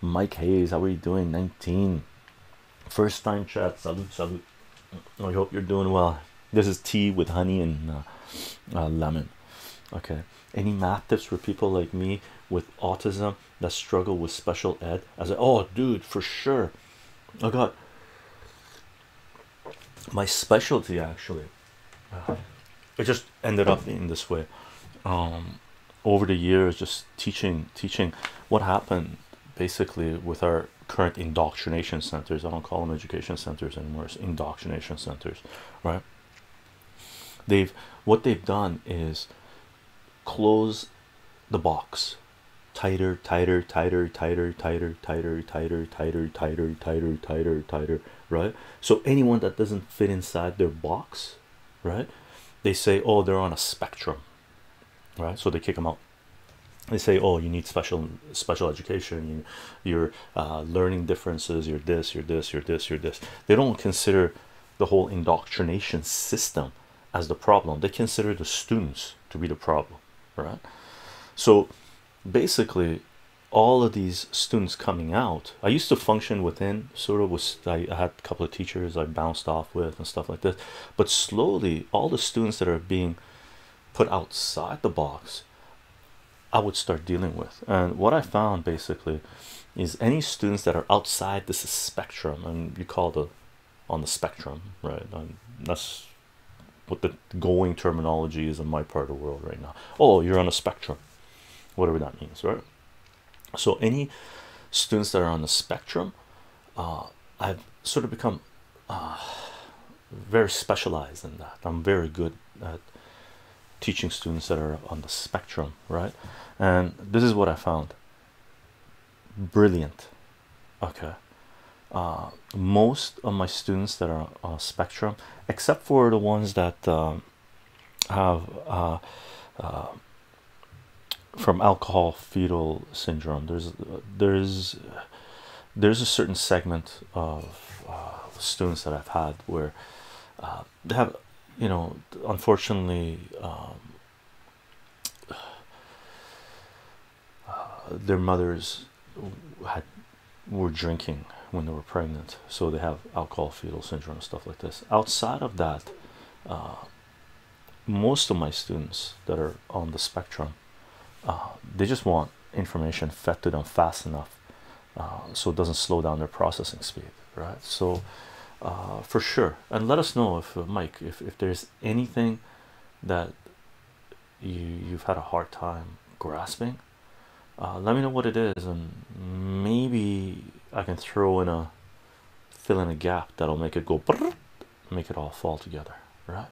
Mike Hayes, how are you doing? 19. First time chat. Salute, salute. I hope you're doing well. This is tea with honey and uh, uh, lemon. Okay. Any math tips for people like me with autism that struggle with special ed? I said, oh, dude, for sure. I got my specialty actually. It just ended up in this way. Um, over the years, just teaching, teaching what happened basically with our current indoctrination centers. I don't call them education centers anymore. It's indoctrination centers, right? They've what they've done is close the box tighter tighter tighter tighter tighter tighter tighter tighter tighter tighter tighter tighter right so anyone that doesn't fit inside their box right they say oh they're on a spectrum right so they kick them out they say oh you need special special education. You, you're uh, learning differences. You're this you're this you're this you're this. They don't consider the whole indoctrination system as the problem. They consider the students to be the problem right? So basically all of these students coming out i used to function within sort of was I had a couple of teachers i bounced off with and stuff like this. But slowly all the students that are being put outside the box i would start dealing with. And what i found basically is any students that are outside this spectrum and you call the on the spectrum right? And that's what the going terminology is in my part of the world right now. Oh you're on a spectrum. Whatever that means right? So any students that are on the spectrum uh, I've sort of become uh, very specialized in that. I'm very good at teaching students that are on the spectrum right? And this is what I found. Brilliant. Okay. Uh, most of my students that are on spectrum except for the ones that um, have uh, uh, from alcohol fetal syndrome there's there's there's a certain segment of uh, students that I've had where uh, they have you know unfortunately um, uh, their mothers had were drinking when they were pregnant so they have alcohol fetal syndrome and stuff like this. Outside of that uh, most of my students that are on the spectrum uh, they just want information fed to them fast enough uh, so it doesn't slow down their processing speed right? So uh, for sure. And let us know if Mike if, if there's anything that you you've had a hard time grasping. Let me know what it is and maybe I can throw in a fill in a gap that'll make it go make it all fall together